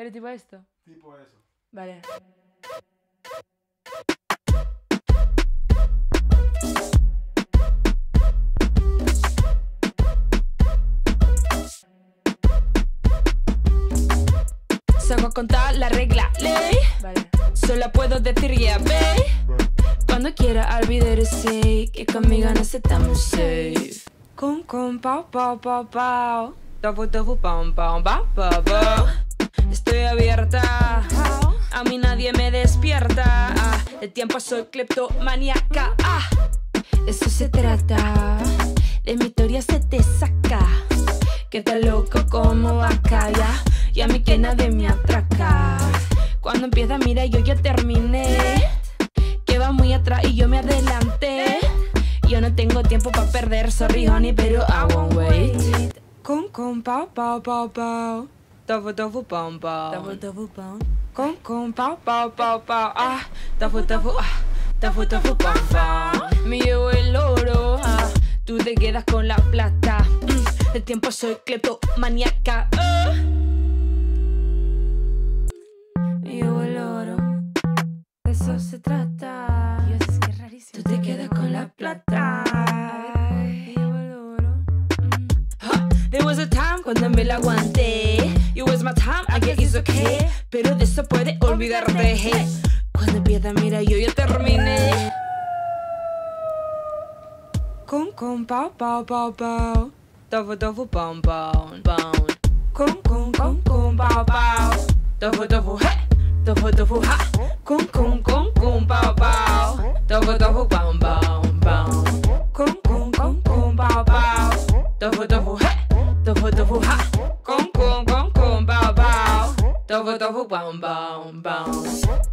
Pero tipo esto. Tipo eso. Vale. Salgo a contar la regla, ley. Vale. Solo puedo decir yeah, babe. Cuando quiera olvidar say que conmigo no estamos safe. Con con pau pau pau pau. Tofu tofu pam pam pam pam pam. Estoy abierta. A mí nadie me despierta. Ah, el tiempo soy kleptomaniaca. Ah, eso se trata. De mi historia se te saca. Que estás loco como vaca ya. Y a mí que nadie me atraca. Cuando empieza, mira, yo ya terminé. Que va muy atrás y yo me adelanté. Yo no tengo tiempo para perder, sorry honey, pero I won't wait. Con con pau pau pau pau. Tofu tofu pam pam. Tofu tofu pam. Con con pau pau pau pau. Ah, tofu tofu ah. Tofu tofu pam pam. Me llevo el oro. Ah, tú te quedas con la plata. Mm, el tiempo soy. Ah. Me llevo el oro. De eso se trata. Dios, rarísimo. Tú te quedas con la plata. Me llevo el oro. Mm. Ha, There was a time cuando me la aguanté. My time, I guess it's okay. Pero de eso puedes olvidarte. Hey. Cuando empieza, mira, yo ya terminé. Con con pau pau pau pau. Tofu tofu pam pam pam. Con con con con pau pau. Tofu tofu hey. Tofu tofu ha. Con con con con pau pau. Tofu tofu pam pam pam. Con con con con pau pau. Tofu tofu hey. Tofu tofu ha. Tofu tofu pam pam pam.